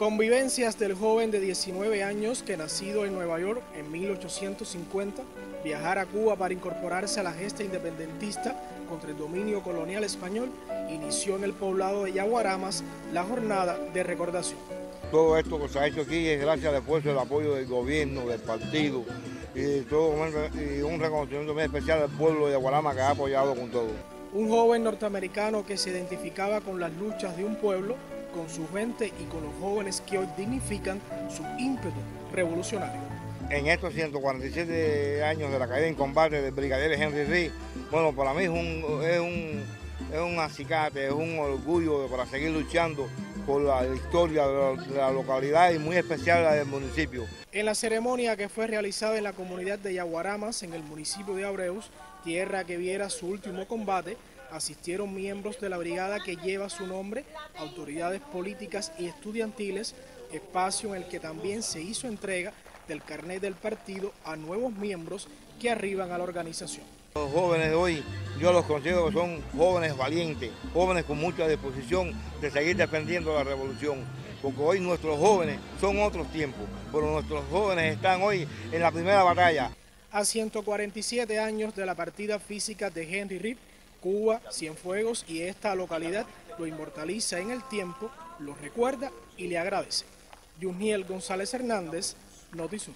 Convivencias del joven de 19 años que nacido en Nueva York en 1850, viajar a Cuba para incorporarse a la gesta independentista contra el dominio colonial español, inició en el poblado de Yaguaramas la jornada de recordación. Todo esto que se ha hecho aquí es gracias al esfuerzo y al apoyo del gobierno, del partido y, todo, y un reconocimiento muy especial al pueblo de Yaguaramas que ha apoyado con todo. Un joven norteamericano que se identificaba con las luchas de un pueblo con su gente y con los jóvenes que hoy dignifican su ímpetu revolucionario. En estos 147 años de la caída en combate del brigadier Henry Reed, bueno, para mí es un, es un, es un acicate, es un orgullo para seguir luchando por la historia de la, localidad y muy especial la del municipio. En la ceremonia que fue realizada en la comunidad de Yaguaramas, en el municipio de Abreus, tierra que viera su último combate, asistieron miembros de la brigada que lleva su nombre, autoridades políticas y estudiantiles, espacio en el que también se hizo entrega del carnet del partido a nuevos miembros que arriban a la organización. Los jóvenes de hoy, yo los considero que son jóvenes valientes, jóvenes con mucha disposición de seguir defendiendo la revolución, porque hoy nuestros jóvenes son otros tiempos, pero nuestros jóvenes están hoy en la primera batalla. A 147 años de la partida física de Henry Rip, Cuba, Cienfuegos y esta localidad lo inmortaliza en el tiempo, lo recuerda y le agradece. Yuniel González Hernández, Notizum.